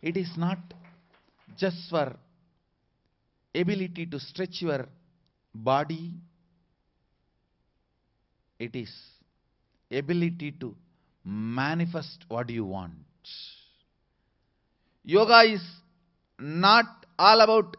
It is not just for ability to stretch your body. It is ability to manifest what you want. Yoga is not all about